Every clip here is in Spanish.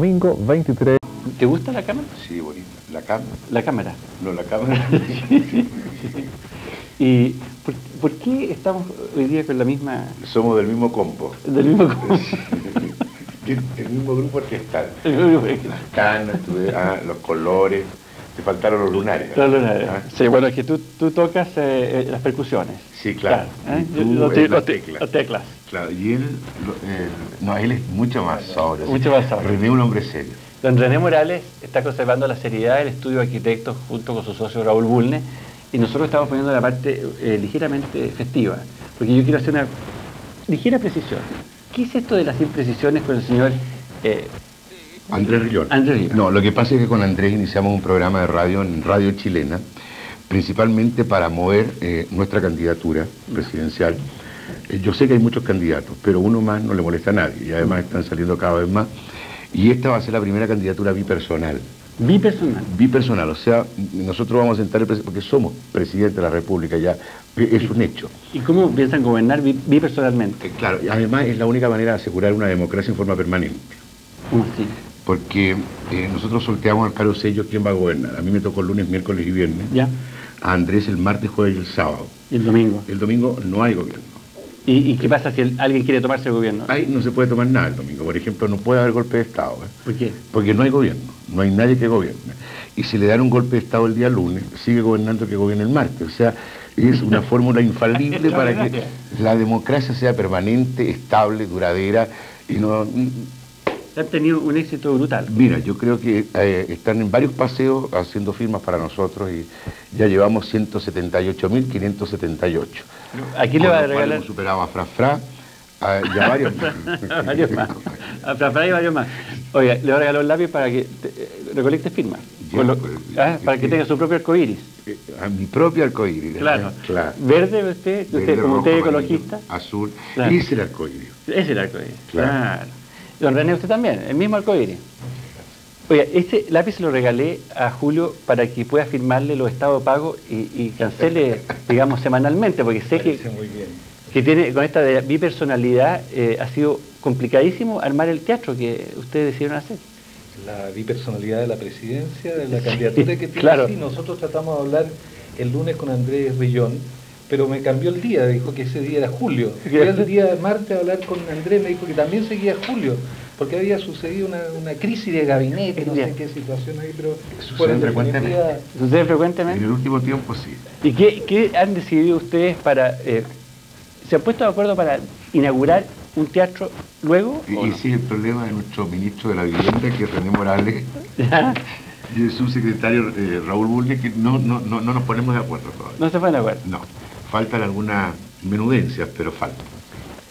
23. ¿Te gusta la cámara? Sí, bonita. ¿La cámara? La cámara. No, la cámara. ¿Y por, por qué estamos hoy día con la misma... Somos del mismo compo. del mismo grupo? el mismo grupo orquestal. El grupo Las canas, tuve- ah, los colores. Te faltaron los lunares. Los lunares. Ah, Sí, bueno, es que tú, tú tocas eh, eh, las percusiones. Sí, claro. ¿eh? Y tú las teclas. Claro, y él, no, él es mucho más sobrio. Mucho más sobrio. René un hombre serio. Don René Morales está conservando la seriedad del estudio de arquitectos junto con su socio Raúl Bulne y nosotros estamos poniendo la parte eh, ligeramente festiva, porque yo quiero hacer una ligera precisión. ¿Qué es esto de las imprecisiones con el señor eh, Andrés Rillón. Andrés Rillón. No, lo que pasa es que con Andrés iniciamos un programa de radio en Radio Chilena, principalmente para mover eh, nuestra candidatura presidencial. Eh, yo sé que hay muchos candidatos, pero uno más no le molesta a nadie y además están saliendo cada vez más. Y esta va a ser la primera candidatura bipersonal. bipersonal? Bipersonal, o sea, nosotros vamos a sentar el porque somos presidente de la República ya, eh, es un hecho. ¿Y cómo piensan gobernar bi- bipersonalmente? Claro, y además es la única manera de asegurar una democracia en forma permanente. ¿Cómo así? Porque eh, nosotros sorteamos al caro sello quién va a gobernar. A mí me tocó el lunes, miércoles y viernes. ¿Ya? A Andrés el martes, jueves y el sábado. ¿Y el domingo? El domingo no hay gobierno. ¿Y, y qué pasa si el- alguien quiere tomarse el gobierno? Ahí no se puede tomar nada el domingo. Por ejemplo, no puede haber golpe de Estado. ¿eh? ¿Por qué? Porque no hay gobierno, no hay nadie que gobierne. Y si le dan un golpe de Estado el día lunes, sigue gobernando el que gobierna el martes. O sea, es una fórmula infalible para que la democracia sea permanente, estable, duradera y no, Han tenido un éxito brutal. Mira, yo creo que eh, están en varios paseos haciendo firmas para nosotros y ya llevamos 178.578. Aquí le va a regalar Hemos superado a Fra Fra a- y a varios a varios más. A Fran y varios más. Oiga, le va a regalar un lápiz para que te- eh, recolecte firmas. Lo- pues, ah, para que tenga su propio arcoíris. Eh, A mi propio arcoíris. Claro. claro. Verde, usted, usted Verde, como usted es rojo, ecologista. amarillo, Azul. Claro. Y es el arcoíris. Es el arcoíris. Claro. Claro. Don René, usted también, el mismo arcoíris. Oiga, este lápiz lo regalé a Julio para que pueda firmarle los estados de pago y, y cancele, digamos, semanalmente, porque sé que, Parece muy bien. que tiene con esta de bipersonalidad eh, ha sido complicadísimo armar el teatro que ustedes decidieron hacer. La bipersonalidad de la presidencia, de la candidatura que tiene. claro. Sí, nosotros tratamos de hablar el lunes con Andrés Rillón, pero me cambió el día, dijo que ese día era julio. Fui el día martes a hablar con Andrés, me dijo que también seguía julio, porque había sucedido una, una crisis de gabinete, no sé en qué situación ahí, pero Sucede en frecuentemente. ¿Sucede En frecuentemente? el último tiempo sí. ¿Y qué, qué han decidido ustedes para... eh, ¿Se han puesto de acuerdo para inaugurar un teatro luego? Y, es el problema de nuestro ministro de la Vivienda, que es René Morales, y el subsecretario eh, Raúl Bulne, que no, no, no, no nos ponemos de acuerdo todavía. No se pueden de acuerdo. No, faltan algunas menudencias, pero faltan.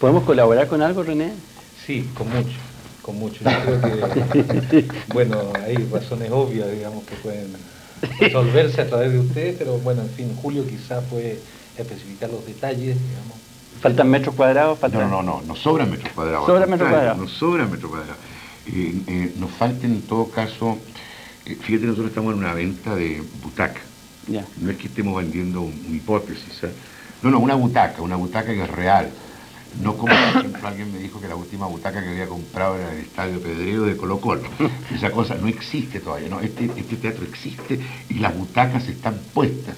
¿Podemos colaborar con algo, René? sí, con mucho, con mucho. Yo creo que, bueno, hay razones obvias, digamos, que pueden resolverse a través de ustedes, pero bueno, en fin, Julio quizás puede especificar los detalles, digamos. ¿Faltan metros cuadrados? No, Faltan... no, no, no, nos sobran metros cuadrados. Sobran al metros cuadrados. Nos sobran metros cuadrados. Eh, eh, nos faltan en todo caso, eh, fíjate, nosotros estamos en una venta de butaca. No es que estemos vendiendo un- una hipótesis. ¿eh? No, no, una butaca, una butaca que es real. No como, por ejemplo, alguien me dijo que la última butaca que había comprado era el Estadio Pedrero de Colo Colo. Esa cosa no existe todavía, ¿no? Este, este teatro existe y las butacas están puestas.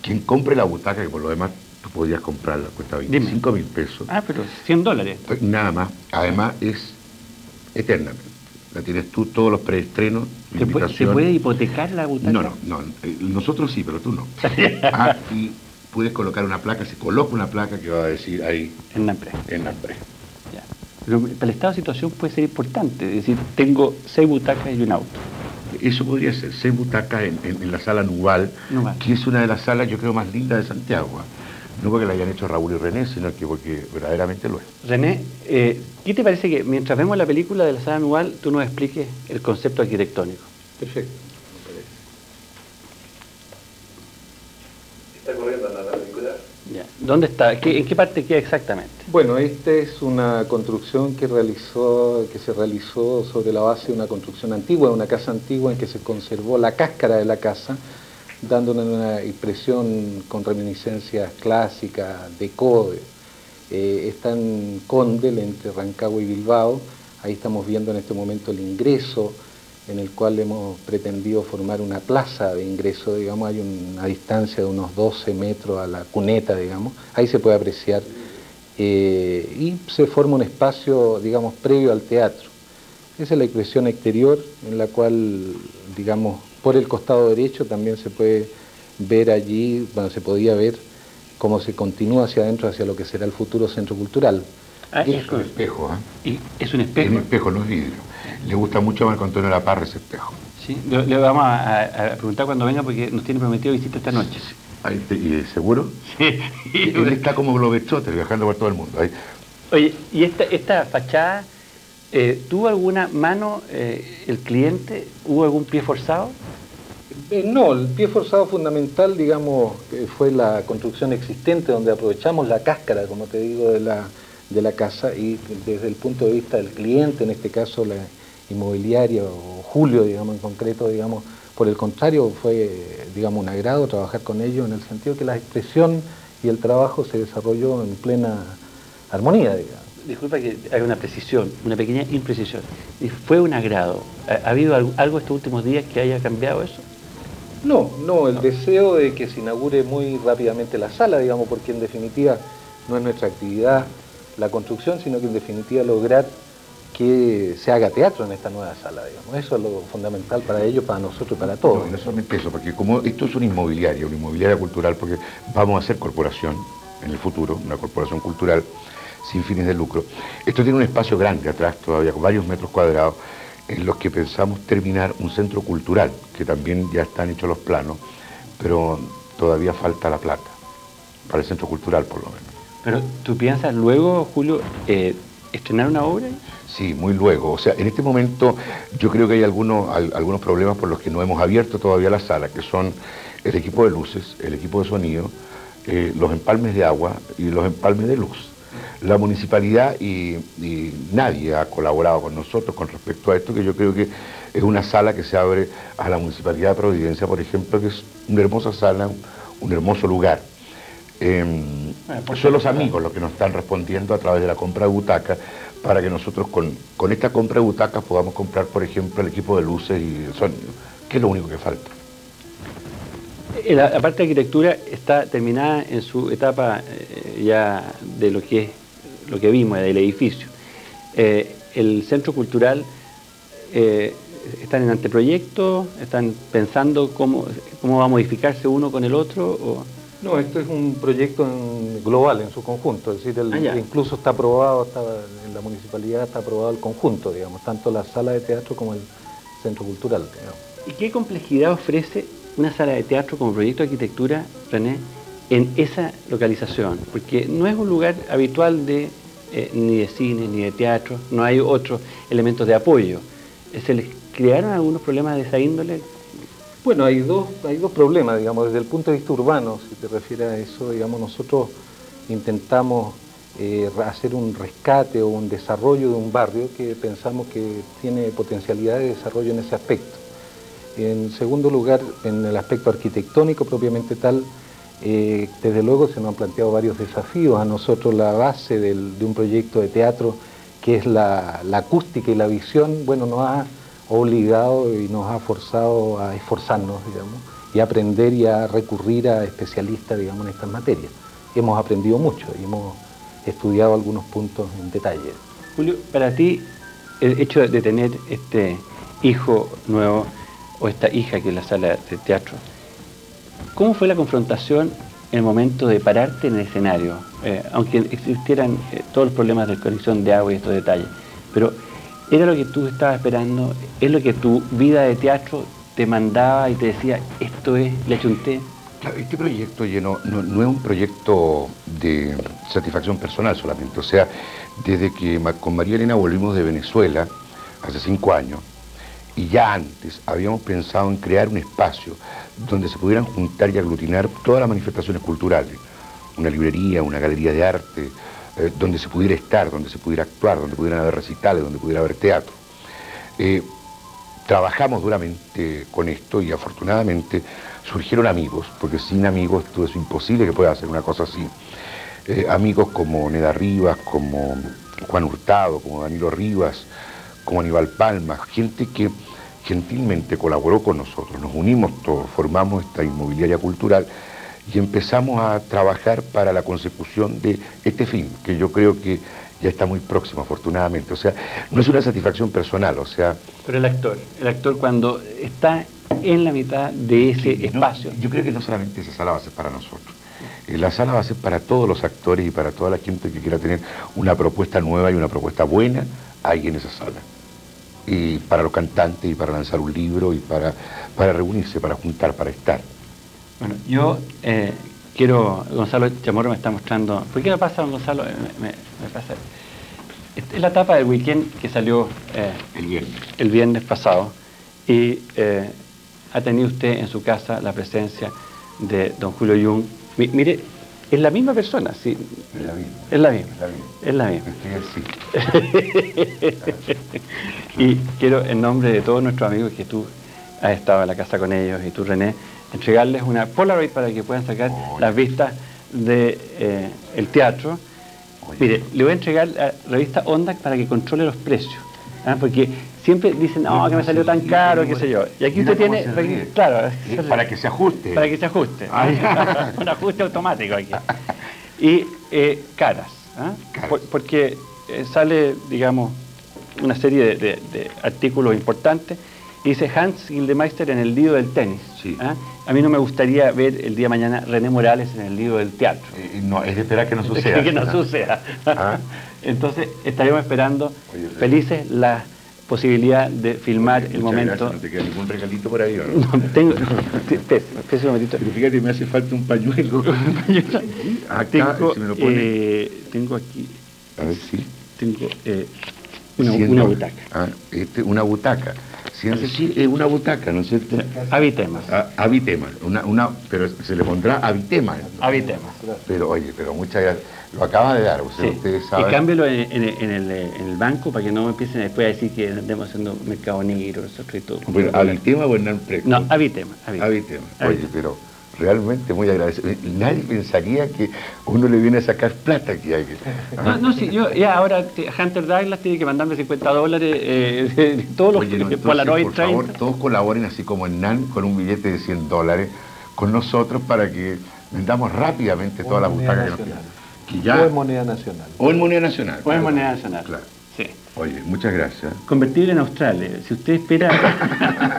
Quien compre la butaca, que por lo demás tú podrías comprarla, cuesta Dime. 25 mil pesos. Ah, pero 100 dólares. Nada más. Además es eternamente. La tienes tú todos los preestrenos, ¿Se puede, ¿Se invitaciones. puede hipotecar la butaca? No, no, no. eh, Nosotros sí, pero tú no. Ah, y puedes colocar una placa, se coloca una placa que va a decir ahí En la empresa. en hambre. Ya. Pero para el estado de situación puede ser importante. Es decir, tengo seis butacas y un auto. Eso podría ser, seis butacas en, en- en la sala Nugal. que es una de las salas, yo creo, más lindas de Santiago. ¿ah? No porque la hayan hecho Raúl y René, sino que porque verdaderamente lo es. René, eh, ¿qué te parece que mientras vemos la película de la sala anual, tú nos expliques el concepto arquitectónico? Perfecto, me parece. ¿Está corriendo la película? Ya. ¿Dónde está? ¿Qué- ¿En qué parte queda exactamente? Bueno, esta es una construcción que, realizó, que se realizó sobre la base de una construcción antigua, de una casa antigua en que se conservó la cáscara de la casa, dándole una impresión con reminiscencias clásicas de Code. Eh, está en Condel, entre Rancagua y Bilbao. Ahí estamos viendo en este momento el ingreso en el cual hemos pretendido formar una plaza de ingreso, digamos, hay una distancia de unos 12 metros a la cuneta, digamos, ahí se puede apreciar, eh, y se forma un espacio, digamos, previo al teatro. Esa es la expresión exterior en la cual, digamos, por el costado derecho también se puede ver allí, bueno, se podía ver cómo se continúa hacia adentro, hacia lo que será el futuro centro cultural. Ah, es un espejo, ¿eh? ¿Es un espejo? Es un espejo, no es vidrio. Le gusta mucho a Marco Antonio La Parra ese espejo. Sí, le, vamos a, preguntar cuando venga porque nos tiene prometido visita esta noche. ¿Y seguro? Sí. Él está como globetrotter, viajando por todo el mundo. Oye, ¿y esta, esta fachada eh, tuvo alguna mano eh, el cliente? ¿Hubo algún pie forzado? Eh, no, el pie forzado fundamental, digamos, fue la construcción existente, donde aprovechamos la cáscara, como te digo, de la, de la casa y desde el punto de vista del cliente, en este caso la inmobiliaria o Julio, digamos, en concreto, digamos, por el contrario, fue, digamos, un agrado trabajar con ellos en el sentido que la expresión y el trabajo se desarrolló en plena armonía, digamos. Disculpa que haga una precisión, una pequeña imprecisión. ¿Fue un agrado? ¿Ha habido algo estos últimos días que haya cambiado eso? No, no, el deseo de que se inaugure muy rápidamente la sala, digamos, porque en definitiva no es nuestra actividad la construcción, sino que en definitiva lograr que se haga teatro en esta nueva sala, digamos. Eso es lo fundamental para ellos, para nosotros y para todos. No, no solamente eso, porque como esto es una inmobiliaria, una inmobiliaria cultural, porque vamos a ser corporación en el futuro, una corporación cultural sin fines de lucro. Esto tiene un espacio grande atrás todavía, con varios metros cuadrados, en los que pensamos terminar un centro cultural, que también ya están hechos los planos, pero todavía falta la plata, para el centro cultural por lo menos. Pero tú piensas luego, Julio, eh, estrenar una obra? Sí, muy luego. O sea, en este momento yo creo que hay algunos, algunos problemas por los que no hemos abierto todavía la sala, que son el equipo de luces, el equipo de sonido, eh, los empalmes de agua y los empalmes de luz. La municipalidad y, nadie ha colaborado con nosotros con respecto a esto, que yo creo que es una sala que se abre a la Municipalidad de Providencia, por ejemplo, que es una hermosa sala, un hermoso lugar. Em, son los amigos los que nos están respondiendo a través de la compra de butacas para que nosotros con, con esta compra de butacas podamos comprar, por ejemplo, el equipo de luces y el sonido, que es lo único que falta. Eh, la, parte de arquitectura está terminada en su etapa eh, ya de lo que es lo que vimos del edificio. Eh, el centro cultural están en anteproyecto, están pensando cómo, cómo va a modificarse uno con el otro. O... No, esto es un proyecto global en su conjunto, es decir, ah, incluso está aprobado, en la municipalidad está aprobado el conjunto, digamos, tanto la sala de teatro como el centro cultural. ¿Y qué complejidad ofrece una sala de teatro como proyecto de arquitectura, René, en esa localización? Porque no es un lugar habitual de eh, ni de cine, ni de teatro, no hay otros elementos de apoyo. ¿Se les crearon algunos problemas de esa índole? Bueno, hay dos, hay dos problemas, digamos, desde el punto de vista urbano, si te refieres a eso, digamos, nosotros intentamos eh, hacer un rescate o un desarrollo de un barrio que pensamos que tiene potencialidad de desarrollo en ese aspecto. En segundo lugar, en el aspecto arquitectónico propiamente tal, eh, desde luego se nos han planteado varios desafíos. A nosotros la base de un proyecto de teatro, que es la, la acústica y la visión, bueno, nos ha obligado y nos ha forzado a esforzarnos, digamos, y a aprender y a recurrir a especialistas, digamos, en estas materias. Hemos aprendido mucho y hemos estudiado algunos puntos en detalle. Julio, para ti, el hecho de tener este hijo nuevo o esta hija que es la sala de teatro, ¿cómo fue la confrontación en el momento de pararte en el escenario? Eh, aunque existieran eh, todos los problemas de conexión de agua y estos detalles, pero era lo que tú estabas esperando, es lo que tu vida de teatro te mandaba y te decía, esto es Le Chunté. Claro, este proyecto lleno, no, es un proyecto de satisfacción personal solamente, o sea, desde que con María Elena volvimos de Venezuela, hace cinco años, y ya antes habíamos pensado en crear un espacio donde se pudieran juntar y aglutinar todas las manifestaciones culturales, una librería, una galería de arte, eh, donde se pudiera estar, donde se pudiera actuar, donde pudieran haber recitales, donde pudiera haber teatro. Eh, trabajamos duramente con esto y afortunadamente surgieron amigos, porque sin amigos todo es imposible que pueda hacer una cosa así. Eh, amigos como Neda Rivas, como Juan Hurtado, como Danilo Rivas, como Aníbal Palma, gente que, gentilmente colaboró con nosotros, nos unimos todos, formamos esta inmobiliaria cultural y empezamos a trabajar para la consecución de este fin, que yo creo que ya está muy próximo, afortunadamente. O sea, no es una satisfacción personal, o sea... Pero el actor, el actor cuando está en la mitad de ese no, espacio. yo creo que no solamente esa sala va a ser para nosotros. Eh, La sala va a ser para todos los actores y para toda la gente que quiera tener una propuesta nueva y una propuesta buena, ahí en esa sala. Y para los cantantes y para lanzar un libro y para, para reunirse, para juntar, para estar. Bueno, yo eh, quiero, Gonzalo Chamorro me está mostrando, ¿por qué me pasa, don Gonzalo? Me, me- me pasa. Esta es la tapa del weekend que salió eh, El viernes. el viernes pasado y eh, ha tenido usted en su casa la presencia de don Julio Jung. Mi- mire, es la misma persona, sí, Es la misma. es la misma, Es la misma. es la misma. Y quiero, en nombre de todos nuestros amigos que tú has estado en la casa con ellos y tú, René, entregarles una Polaroid para que puedan sacar Oye. las vistas del de, eh, el teatro. Oye. Mire, le voy a entregar la revista Onda para que controle los precios. ¿Ah? Porque siempre dicen, no, que me salió tan caro, qué sé yo. Y aquí usted tiene, claro, Para que se ajuste. para que se ajuste. Ah. Un ajuste automático aquí. Y eh, caras, ¿ah? Caras. Por- porque eh, sale, digamos, una serie de, de- de artículos importantes dice Hans Gildemeister en el lío del tenis. Sí. ¿ah? A mí no me gustaría ver el día de mañana René Morales en el lío del teatro. Eh, no, es de esperar que no suceda. que no suceda. Ah. Entonces estaremos esperando Oye, felices la posibilidad de filmar el Muchas momento. gracias, ¿No te queda ningún regalito por ahí no? No, tengo, espérese, espérese un momentito. Pero fíjate, me hace falta un pañuelo. Acá, Tengo, si me lo pone. eh, tengo aquí, A ver si. tengo eh, una, una butaca. Ah, este, una butaca. Siente, sí, es una butaca, ¿no es cierto? Habitemas. Ah, Habitema, una, una, pero se le pondrá habitema. Habitemas. Pero oye, pero muchas gracias. Lo acaba de dar, sea, Sí. ustedes Y saben. cámbielo en, en- en el, en el banco para que no me empiecen después a decir que andemos haciendo mercado negro, nosotros y todo. Bueno, habitema o Hernán Preco. No, habitema. habitema. Habitema. Oye, pero realmente muy agradecido. Nadie pensaría que uno le viene a sacar plata aquí. Hay que, No, no, sí, yo ya ahora te- Hunter Douglas tiene que mandarme 50 dólares eh, de, de todos los Oye, no, entonces, Polaroid por favor, 30. todos colaboren así como Hernán con un billete de 100 dólares con nosotros para que vendamos rápidamente todas las O en moneda butacas que nos nacional. quedan. Que ya- O en moneda nacional. o en moneda nacional. O en claro. moneda nacional. Claro. Sí. Oye, muchas gracias. Convertible en Australia. Si usted espera